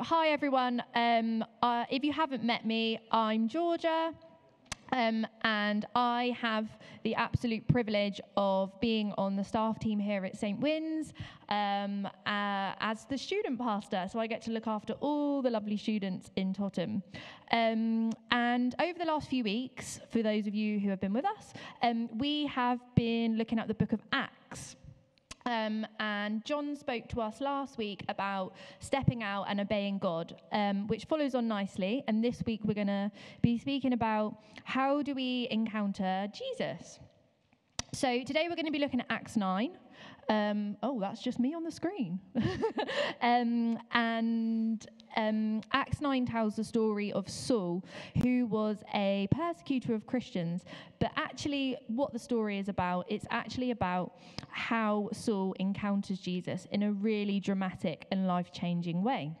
Hi, everyone. Um, uh, if you haven't met me, I'm Georgia. Um, and I have the absolute privilege of being on the staff team here at St. Win's um, uh, as the student pastor. So I get to look after all the lovely students in Totton. Um, and over the last few weeks, for those of you who have been with us, um, we have been looking at the book of Acts. Um, and John spoke to us last week about stepping out and obeying God, um, which follows on nicely. And this week we're going to be speaking about how do we encounter Jesus. So today we're going to be looking at Acts 9. Um, oh, that's just me on the screen. um, and um, Acts 9 tells the story of Saul, who was a persecutor of Christians. But actually, what the story is about, it's actually about how Saul encounters Jesus in a really dramatic and life changing way.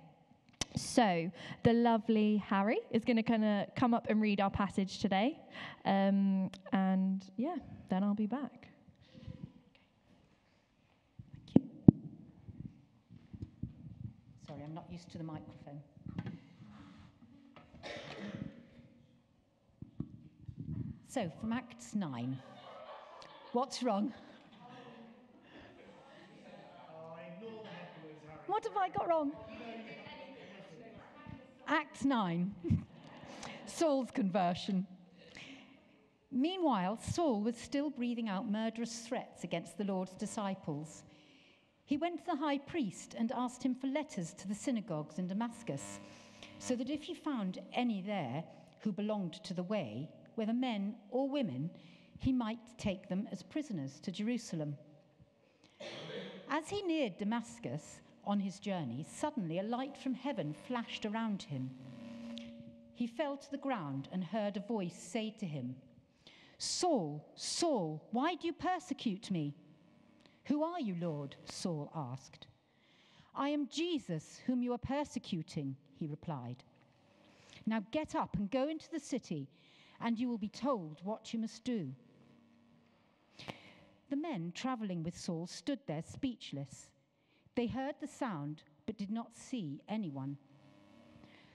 So, the lovely Harry is going to kind of come up and read our passage today. Um, and yeah, then I'll be back. Sorry, I'm not used to the microphone. So, from Acts 9. What's wrong? What have I got wrong? Acts 9. Saul's conversion. Meanwhile, Saul was still breathing out murderous threats against the Lord's disciples. He went to the high priest and asked him for letters to the synagogues in Damascus, so that if he found any there who belonged to the way, whether men or women, he might take them as prisoners to Jerusalem. As he neared Damascus on his journey, suddenly a light from heaven flashed around him. He fell to the ground and heard a voice say to him, Saul, Saul, why do you persecute me? Who are you, Lord? Saul asked. I am Jesus, whom you are persecuting, he replied. Now get up and go into the city, and you will be told what you must do. The men traveling with Saul stood there speechless. They heard the sound, but did not see anyone.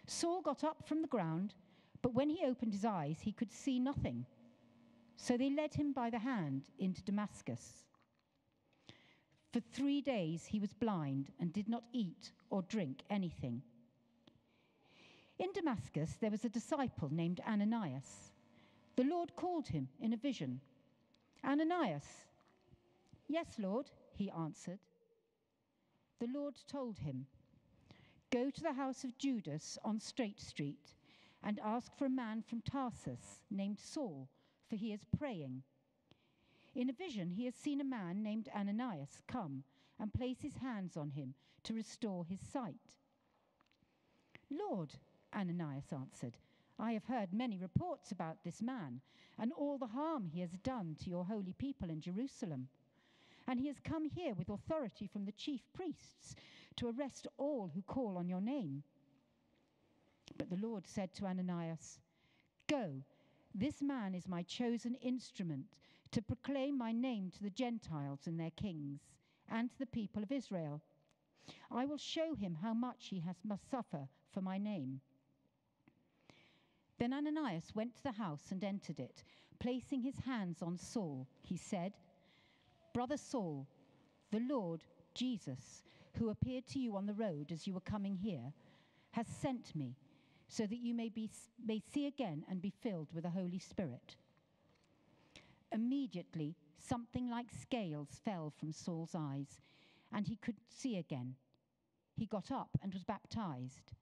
Saul got up from the ground, but when he opened his eyes, he could see nothing. So they led him by the hand into Damascus. For three days he was blind and did not eat or drink anything. In Damascus there was a disciple named Ananias. The Lord called him in a vision. Ananias. Yes, Lord, he answered. The Lord told him, Go to the house of Judas on Straight Street and ask for a man from Tarsus named Saul, for he is praying. In a vision, he has seen a man named Ananias come and place his hands on him to restore his sight. Lord, Ananias answered, I have heard many reports about this man and all the harm he has done to your holy people in Jerusalem. And he has come here with authority from the chief priests to arrest all who call on your name. But the Lord said to Ananias, Go, this man is my chosen instrument to proclaim my name to the Gentiles and their kings, and to the people of Israel. I will show him how much he has must suffer for my name. Then Ananias went to the house and entered it. Placing his hands on Saul, he said, Brother Saul, the Lord Jesus, who appeared to you on the road as you were coming here, has sent me so that you may, be, may see again and be filled with the Holy Spirit. Immediately, something like scales fell from Saul's eyes, and he could see again. He got up and was baptized,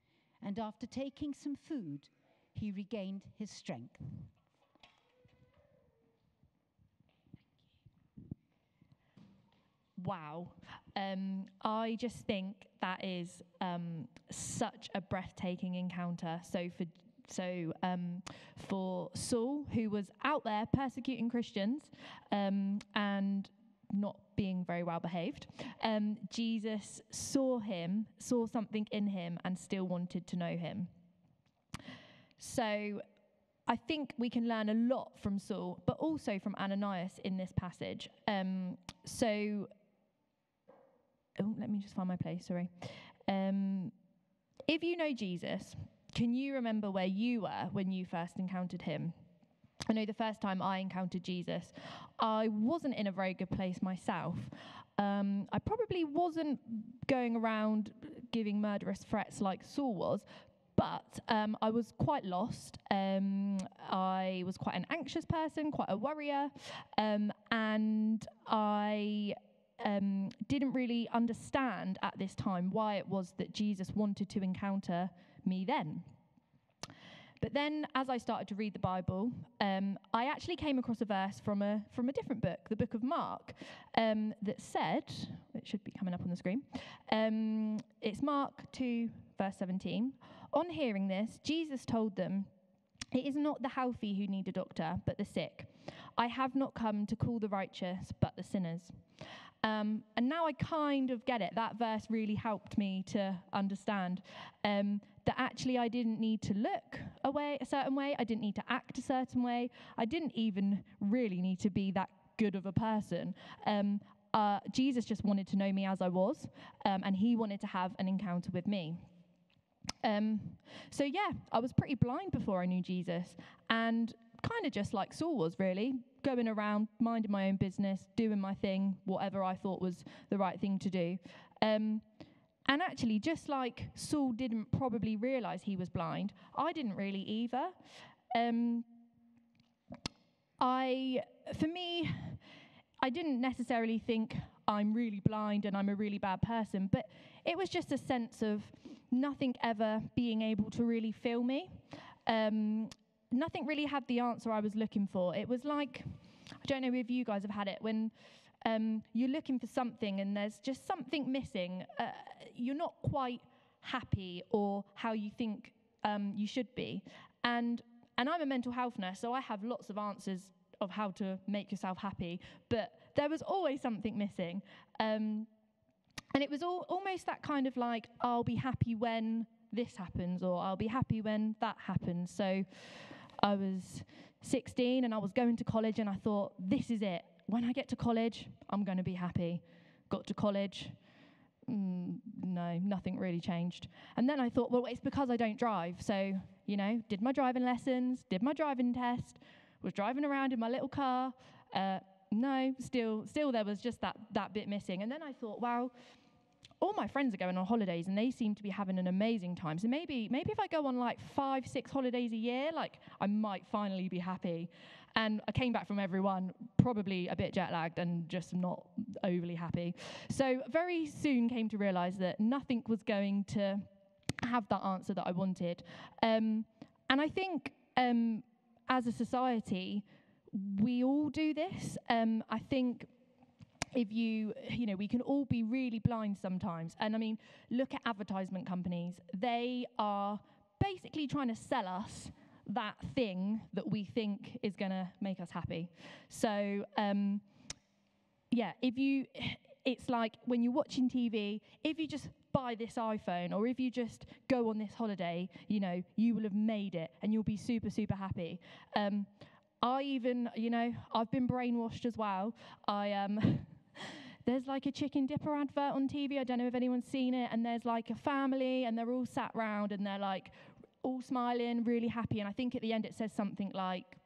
and after taking some food, he regained his strength. Wow. Um, I just think that is um, such a breathtaking encounter. So for so um, for Saul, who was out there persecuting Christians um, and not being very well behaved, um, Jesus saw him, saw something in him, and still wanted to know him. So I think we can learn a lot from Saul, but also from Ananias in this passage. Um, so, oh, let me just find my place, sorry. Um, if you know Jesus, can you remember where you were when you first encountered him? I know the first time I encountered Jesus, I wasn't in a very good place myself. Um, I probably wasn't going around giving murderous threats like Saul was, but um, I was quite lost. Um, I was quite an anxious person, quite a worrier, um, and I um, didn't really understand at this time why it was that Jesus wanted to encounter me then. But then, as I started to read the Bible, um, I actually came across a verse from a from a different book, the book of Mark, um, that said, it should be coming up on the screen. Um, it's Mark two, verse seventeen. On hearing this, Jesus told them, "It is not the healthy who need a doctor, but the sick. I have not come to call the righteous, but the sinners." Um, and now I kind of get it. That verse really helped me to understand um, that actually I didn't need to look a certain way. I didn't need to act a certain way. I didn't even really need to be that good of a person. Um, uh, Jesus just wanted to know me as I was, um, and he wanted to have an encounter with me. Um, so yeah, I was pretty blind before I knew Jesus, and kind of just like Saul was, really, going around, minding my own business, doing my thing, whatever I thought was the right thing to do. Um, and actually, just like Saul didn't probably realize he was blind, I didn't really either. Um, I, for me, I didn't necessarily think I'm really blind and I'm a really bad person, but it was just a sense of nothing ever being able to really fill me. Um, nothing really had the answer I was looking for. It was like, I don't know if you guys have had it, when um, you're looking for something and there's just something missing, uh, you're not quite happy or how you think um, you should be. And, and I'm a mental health nurse, so I have lots of answers of how to make yourself happy, but there was always something missing. Um, and it was all, almost that kind of like, I'll be happy when this happens, or I'll be happy when that happens. So I was 16 and I was going to college, and I thought, this is it. When I get to college, I'm going to be happy. Got to college, mm, no, nothing really changed. And then I thought, well, it's because I don't drive. So, you know, did my driving lessons, did my driving test, was driving around in my little car. Uh, no, still, still there was just that, that bit missing. And then I thought, wow, all my friends are going on holidays and they seem to be having an amazing time. So maybe, maybe if I go on like five, six holidays a year, like I might finally be happy. And I came back from everyone probably a bit jet lagged and just not overly happy. So very soon came to realize that nothing was going to have that answer that I wanted. Um, and I think um, as a society, we all do this. Um, I think if you, you know, we can all be really blind sometimes. And I mean, look at advertisement companies. They are basically trying to sell us that thing that we think is going to make us happy. So, um, yeah, if you, it's like when you're watching TV, if you just buy this iPhone or if you just go on this holiday, you know, you will have made it and you'll be super, super happy. Um, I even, you know, I've been brainwashed as well. I um, there's like a chicken dipper advert on TV. I don't know if anyone's seen it. And there's like a family, and they're all sat round, and they're like all smiling, really happy. And I think at the end it says something like,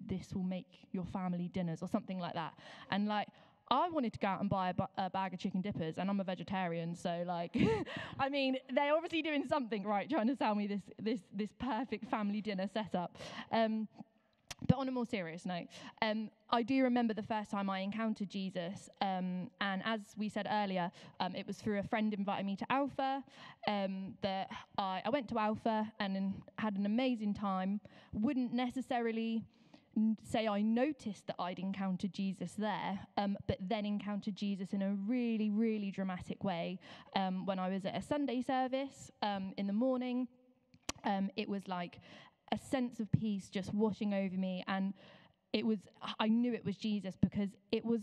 "This will make your family dinners" or something like that. And like. I wanted to go out and buy a, bu- a bag of chicken dippers, and I'm a vegetarian, so like, I mean, they're obviously doing something right, trying to sell me this this this perfect family dinner setup. Um, but on a more serious note, um, I do remember the first time I encountered Jesus. Um, and as we said earlier, um, it was through a friend inviting me to Alpha um, that I, I, went to Alpha and had an amazing time. Wouldn't necessarily say I noticed that I'd encountered Jesus there, um, but then encountered Jesus in a really, really dramatic way um, when I was at a Sunday service in the morning. Um, it was like a sense of peace just washing over me. And it was, I knew it was Jesus because it was,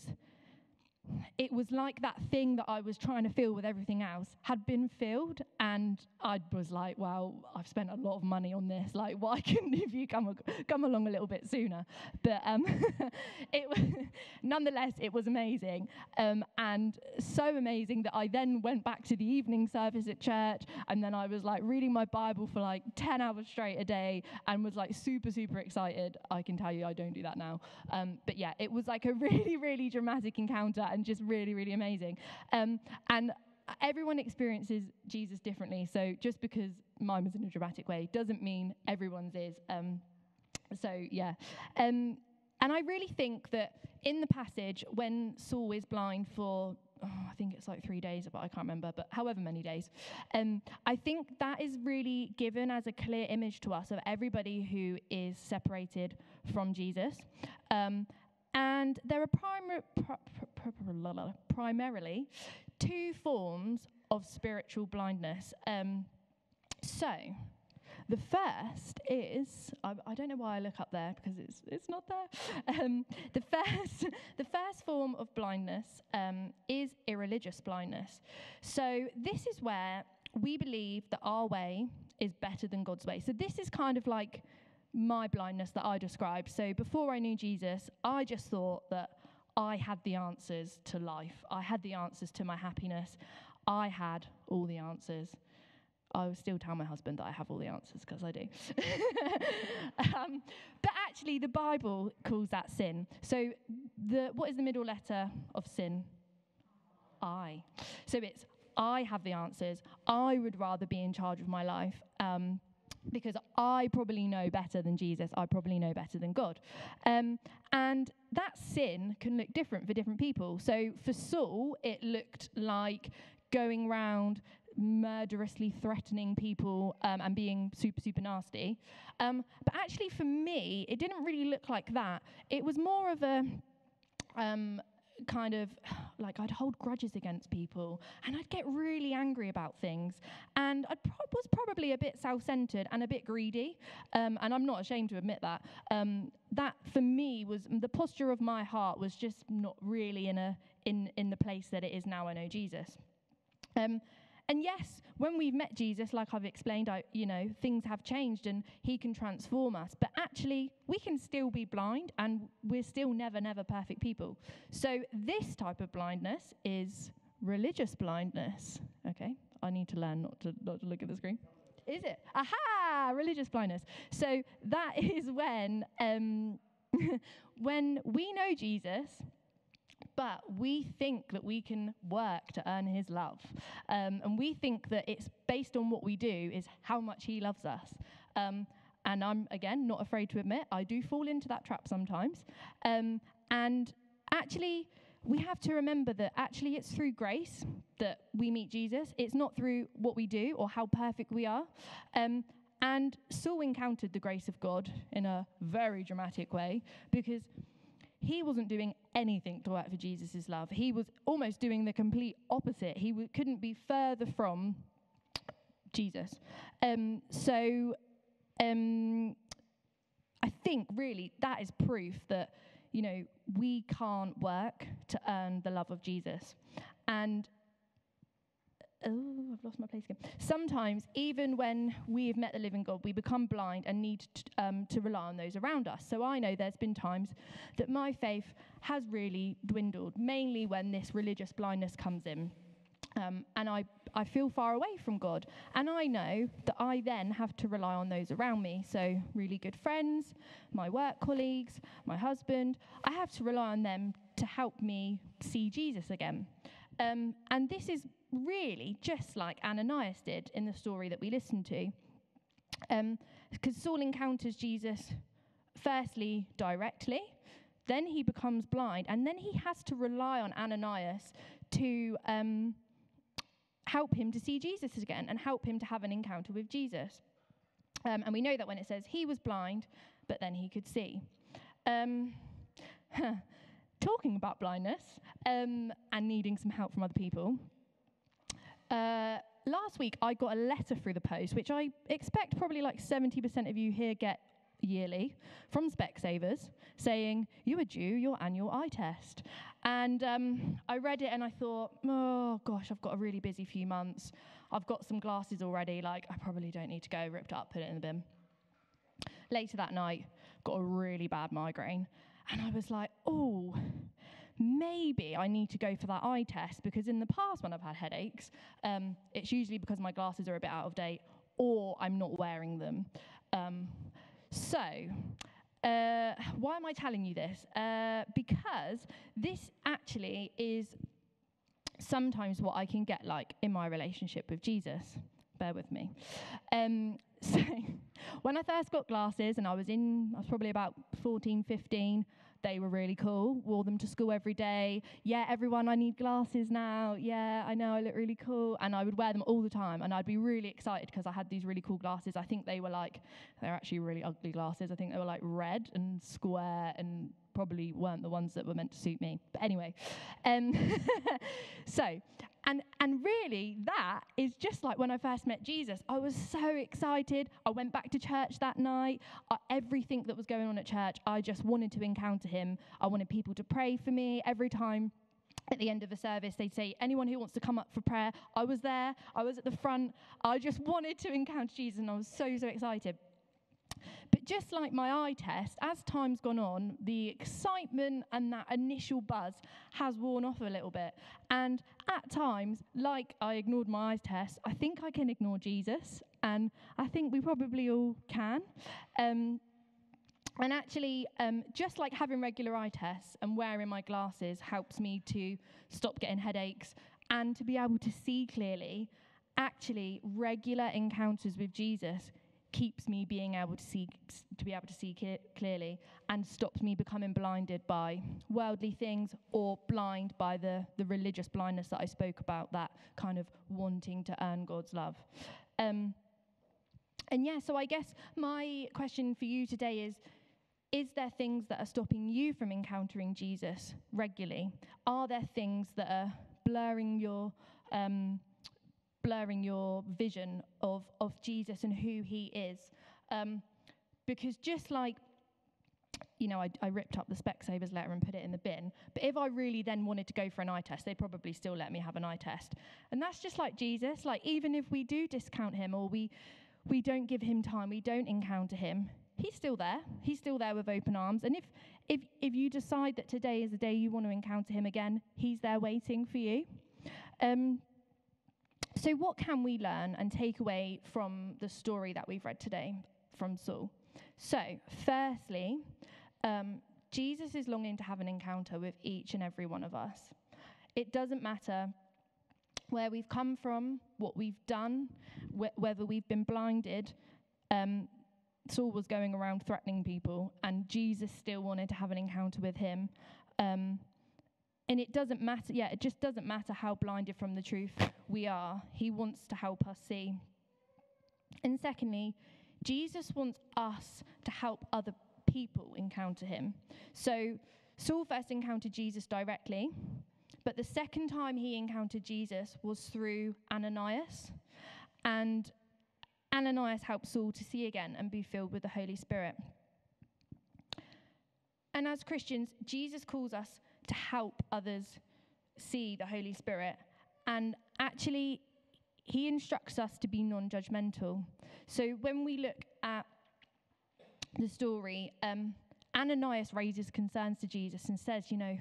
it was like that thing that I was trying to fill with everything else had been filled, and I was like, "Well, I've spent a lot of money on this. Like, why couldn't you come come along a little bit sooner?" But um, it was, nonetheless, it was amazing, um, and so amazing that I then went back to the evening service at church, and then I was like reading my Bible for like ten hours straight a day, and was like super super excited. I can tell you, I don't do that now. Um, but yeah, it was like a really really dramatic encounter and just really, really amazing. Um, and everyone experiences Jesus differently. So just because mine was in a dramatic way doesn't mean everyone's is. Um, so yeah. Um, and I really think that in the passage, when Saul is blind for, oh, I think it's like three days, but I can't remember, but however many days, um, I think that is really given as a clear image to us of everybody who is separated from Jesus. Um, and there are primar- pr- pr- primarily two forms of spiritual blindness. Um, so, the first is I, I, don't know why I look up there because it's it's not there. Um, the first the first form of blindness um, is irreligious blindness. So this is where we believe that our way is better than God's way. So this is kind of like my blindness that I described. So before I knew Jesus, I just thought that I had the answers to life, I had the answers to my happiness, I had all the answers. I will still tell my husband that I have all the answers because I do. um, but actually, the Bible calls that sin. So, the, what is the middle letter of sin? I. So it's I have the answers. I would rather be in charge of my life. Um, because I probably know better than Jesus. I probably know better than God. Um, and that sin can look different for different people. So for Saul, it looked like going around murderously threatening people um, and being super, super nasty. Um, but actually, for me, it didn't really look like that. It was more of a. Um, kind of like I'd hold grudges against people and I'd get really angry about things. And I pro- was probably a bit self centered and a bit greedy. Um, and I'm not ashamed to admit that. Um, that for me was the posture of my heart was just not really in, a, in, in the place that it is now I know Jesus. Um, and yes, when we've met Jesus, like I've explained, I, you know, things have changed and he can transform us. But actually, we can still be blind and we're still never, never perfect people. So this type of blindness is religious blindness. Okay, I need to learn not to, not to look at the screen. Is it? Aha! Religious blindness. So that is when, um, when we know Jesus, but we think that we can work to earn his love. Um, and we think that it's based on what we do, is how much he loves us. Um, and I'm, again, not afraid to admit, I do fall into that trap sometimes. Um, and actually, we have to remember that actually it's through grace that we meet Jesus. It's not through what we do or how perfect we are. Um, and Saul encountered the grace of God in a very dramatic way because he wasn't doing anything to work for Jesus' love. He was almost doing the complete opposite. He w- couldn't be further from Jesus. Um, so um, I think really that is proof that, you know, we can't work to earn the love of Jesus. And oh, I've lost my place again. Sometimes, even when we've met the living God, we become blind and need to, um, to rely on those around us. So I know there's been times that my faith has really dwindled, mainly when this religious blindness comes in. Um, and I, I feel far away from God. And I know that I then have to rely on those around me. So, really good friends, my work colleagues, my husband, I have to rely on them to help me see Jesus again. Um, and this is really just like Ananias did in the story that we listened to. Because um, Saul encounters Jesus firstly directly, then he becomes blind, and then he has to rely on Ananias to um, help him to see Jesus again and help him to have an encounter with Jesus. Um, and we know that when it says he was blind, but then he could see. Um, talking about blindness um, and needing some help from other people, uh, last week I got a letter through the post, which I expect probably like 70% of you here get yearly from Specsavers saying, You are due your annual eye test. And um, I read it and I thought, Oh gosh, I've got a really busy few months. I've got some glasses already. Like, I probably don't need to go. Ripped up, put it in the bin. Later that night, got a really bad migraine. And I was like, Oh, maybe I need to go for that eye test because in the past, when I've had headaches, um, it's usually because my glasses are a bit out of date or I'm not wearing them. Um, so, uh, why am I telling you this? Uh, because this actually is sometimes what I can get like in my relationship with Jesus. Bear with me. Um, so, when I first got glasses and I was in, I was probably about 14, 15, they were really cool. Wore them to school every day. Yeah, everyone, I need glasses now. Yeah, I know I look really cool. And I would wear them all the time. And I'd be really excited because I had these really cool glasses. I think they were like, they're actually really ugly glasses. I think they were like red and square and probably weren't the ones that were meant to suit me. But anyway, um, so and, and really, that is just like when I first met Jesus. I was so excited. I went back to church that night. Everything that was going on at church, I just wanted to encounter him. I wanted people to pray for me every time. At the end of a service, they'd say, Anyone who wants to come up for prayer, I was there, I was at the front. I just wanted to encounter Jesus, and I was so, so excited. But just like my eye test, as time's gone on, the excitement and that initial buzz has worn off a little bit. And at times, like I ignored my eye test, I think I can ignore Jesus. And I think we probably all can. Um, and actually, um, just like having regular eye tests and wearing my glasses helps me to stop getting headaches and to be able to see clearly, actually, regular encounters with Jesus keeps me being able to see to be able to see clearly and stops me becoming blinded by worldly things or blind by the the religious blindness that I spoke about that kind of wanting to earn God's love. Um, and yeah so I guess my question for you today is is there things that are stopping you from encountering Jesus regularly? Are there things that are blurring your um, blurring your vision of, of Jesus and who he is. Um, because just like, you know, I, I ripped up the Specsavers letter and put it in the bin, but if I really then wanted to go for an eye test, they'd probably still let me have an eye test. And that's just like Jesus. Like, even if we do discount him or we, we don't give him time, we don't encounter him, he's still there. He's still there with open arms. And if, if, if you decide that today is the day you want to encounter him again, he's there waiting for you. Um, so, what can we learn and take away from the story that we've read today from Saul? So, firstly, um, Jesus is longing to have an encounter with each and every one of us. It doesn't matter where we've come from, what we've done, wh- whether we've been blinded. Um, Saul was going around threatening people, and Jesus still wanted to have an encounter with him. Um, and it doesn't matter, yeah, it just doesn't matter how blinded from the truth we are. He wants to help us see. And secondly, Jesus wants us to help other people encounter him. So Saul first encountered Jesus directly, but the second time he encountered Jesus was through Ananias. And Ananias helped Saul to see again and be filled with the Holy Spirit. And as Christians, Jesus calls us to help others see the Holy Spirit. And actually, he instructs us to be non judgmental. So when we look at the story, um, Ananias raises concerns to Jesus and says, You know,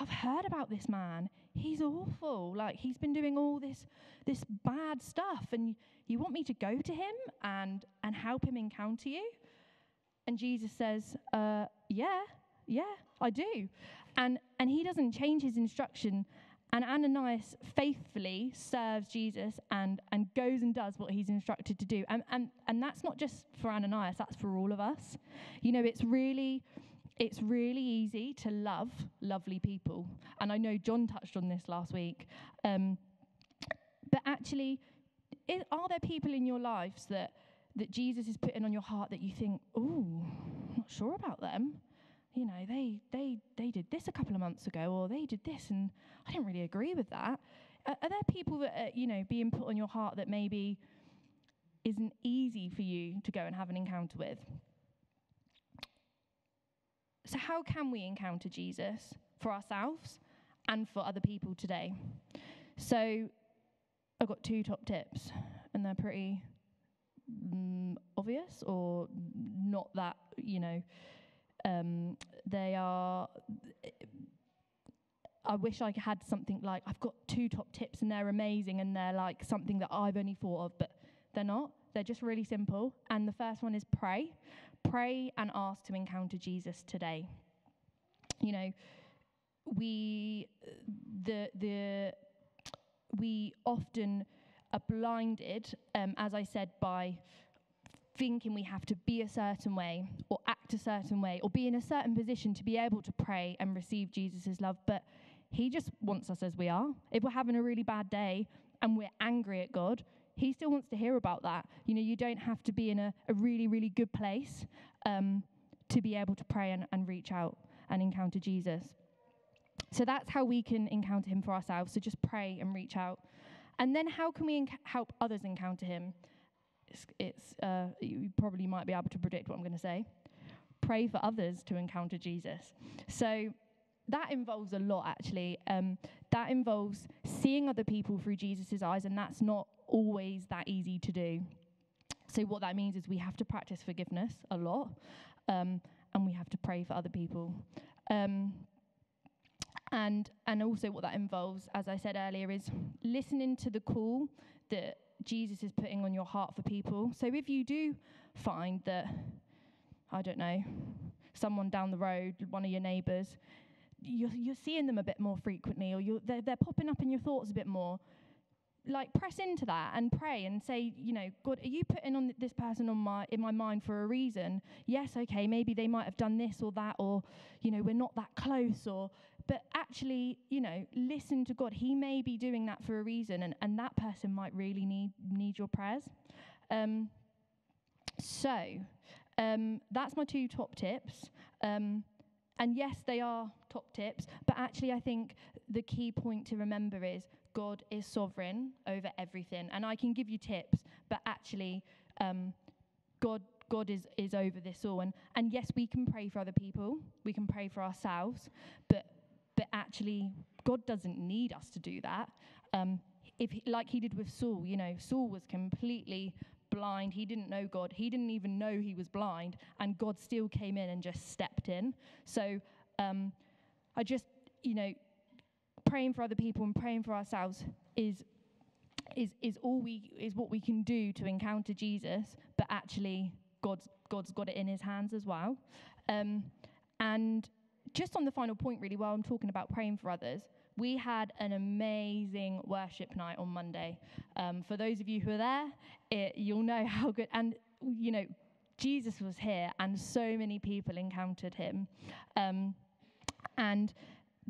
I've heard about this man. He's awful. Like, he's been doing all this, this bad stuff. And you want me to go to him and, and help him encounter you? And Jesus says, uh, Yeah, yeah, I do. And, and he doesn't change his instruction. And Ananias faithfully serves Jesus and, and goes and does what he's instructed to do. And, and, and that's not just for Ananias, that's for all of us. You know, it's really, it's really easy to love lovely people. And I know John touched on this last week. Um, but actually, is, are there people in your lives that, that Jesus is putting on your heart that you think, oh, not sure about them? You know, they, they, they did this a couple of months ago, or they did this, and I didn't really agree with that. Uh, are there people that, are, you know, being put on your heart that maybe isn't easy for you to go and have an encounter with? so, how can we encounter Jesus for ourselves and for other people today? So, I've got two top tips, and they're pretty mm, obvious or not that, you know, um, they are. I wish I had something like I've got two top tips and they're amazing and they're like something that I've only thought of, but they're not. They're just really simple. And the first one is pray. Pray and ask to encounter Jesus today. You know, we the the we often are blinded, um, as I said, by thinking we have to be a certain way or act a certain way or be in a certain position to be able to pray and receive Jesus' love. But He just wants us as we are. If we're having a really bad day and we're angry at God, He still wants to hear about that. You know, you don't have to be in a, a really, really good place um, to be able to pray and, and reach out and encounter Jesus. So that's how we can encounter Him for ourselves. So just pray and reach out. And then how can we enc- help others encounter Him? It's, it's uh, you probably might be able to predict what I'm going to say. Pray for others to encounter Jesus. So that involves a lot, actually. Um, that involves seeing other people through Jesus' eyes, and that's not always that easy to do. So, what that means is we have to practice forgiveness a lot, um, and we have to pray for other people. Um, and and also what that involves, as I said earlier, is listening to the call that Jesus is putting on your heart for people. So if you do find that, I don't know, someone down the road, one of your neighbours, you're, you're seeing them a bit more frequently, or you're, they're, they're popping up in your thoughts a bit more, like press into that and pray and say, you know, God, are you putting on this person on my in my mind for a reason? Yes, okay, maybe they might have done this or that, or you know, we're not that close, or but actually, you know, listen to God. He may be doing that for a reason, and, and that person might really need need your prayers. Um, so um, that's my two top tips. Um, and yes, they are top tips, but actually, I think the key point to remember is God is sovereign over everything. And I can give you tips, but actually, um, God God is, is over this all. And, and yes, we can pray for other people, we can pray for ourselves, but, but actually, God doesn't need us to do that. Um, if like he did with Saul, you know, Saul was completely blind. He didn't know God. He didn't even know he was blind, and God still came in and just stepped in. So um, I just, you know, praying for other people and praying for ourselves is is is all we is what we can do to encounter Jesus, but actually God's God's got it in His hands as well. Um, and just on the final point, really, while I'm talking about praying for others, we had an amazing worship night on Monday. Um, for those of you who are there, it, you'll know how good and you know Jesus was here, and so many people encountered Him. Um, and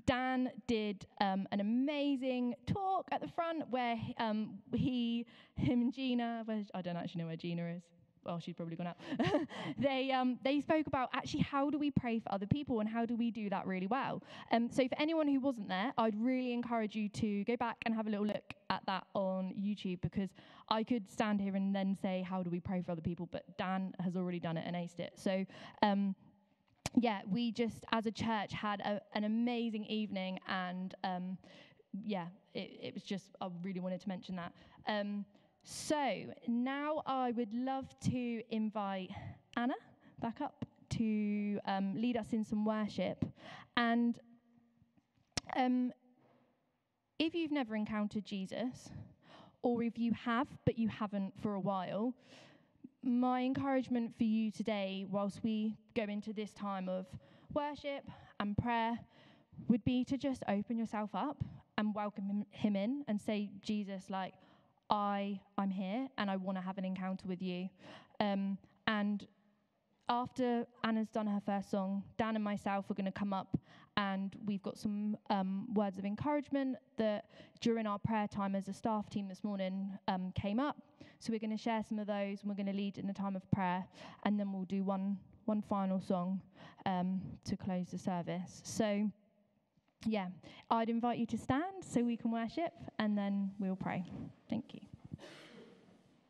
Dan did um, an amazing talk at the front where um, he, him and Gina, I don't actually know where Gina is. Well, she's probably gone out. they, um, they spoke about actually how do we pray for other people and how do we do that really well. Um, so, for anyone who wasn't there, I'd really encourage you to go back and have a little look at that on YouTube because I could stand here and then say, How do we pray for other people? But Dan has already done it and aced it. So, um, yeah, we just, as a church, had a, an amazing evening, and um, yeah, it, it, was just, I really wanted to mention that. Um, so now I would love to invite Anna back up to um, lead us in some worship. And um, if you've never encountered Jesus, or if you have, but you haven't for a while, my encouragement for you today, whilst we go into this time of worship and prayer, would be to just open yourself up and welcome him, in and say, Jesus, like, I, I'm here and I want to have an encounter with you. Um, and after Anna's done her first song, Dan and myself are going to come up and we've got some um, words of encouragement that during our prayer time as a staff team this morning um, came up. So we're going to share some of those and we're going to lead in a time of prayer and then we'll do one, one final song um, to close the service. So, yeah, I'd invite you to stand so we can worship and then we'll pray. Thank you.